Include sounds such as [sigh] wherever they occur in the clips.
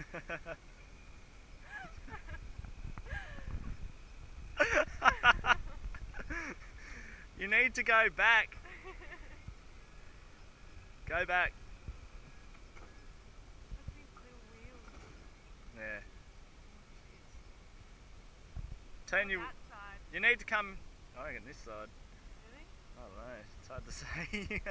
[laughs] you need to go back. Go back. Look at these little wheels. Yeah. Turn you. You need to come. I reckon this side. Really? I don't know. It's hard to [laughs] say.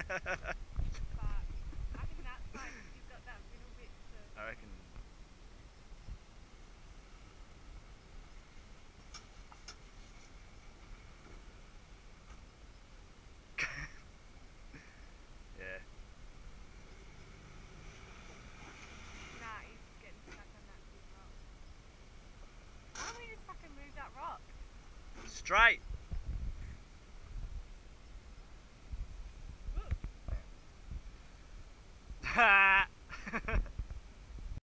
Straight.